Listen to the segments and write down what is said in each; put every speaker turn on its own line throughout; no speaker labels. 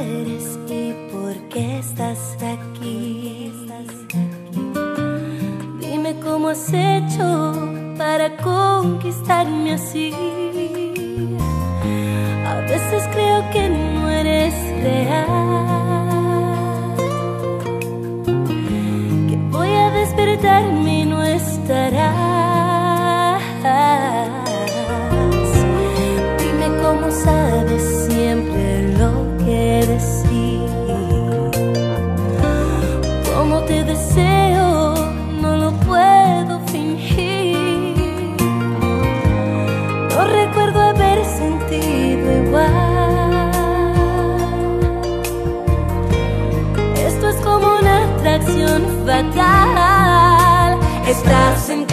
eres y por qué estás aquí. Dime cómo has hecho para conquistarme así. A veces creo que no eres real. deseo, no lo puedo fingir. No recuerdo haber sentido igual. Esto es como una atracción fatal. Estás en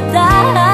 Ta